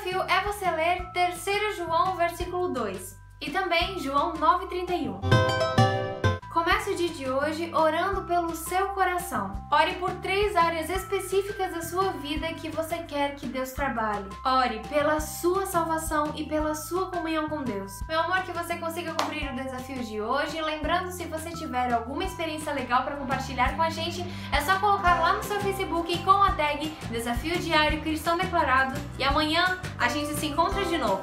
desafio é você ler 3 João, versículo 2 e também João 9,31. Comece o dia de hoje orando pelo seu coração. Ore por três áreas específicas da sua vida que você quer que Deus trabalhe. Ore pela sua salvação e pela sua comunhão com Deus. Meu amor, que você consiga cumprir o desafio de hoje. Lembrando, se você tiver alguma experiência legal para compartilhar com a gente, é só colocar lá no seu Facebook Facebook com a tag Desafio Diário Cristão Declarado. E amanhã a gente se encontra de novo.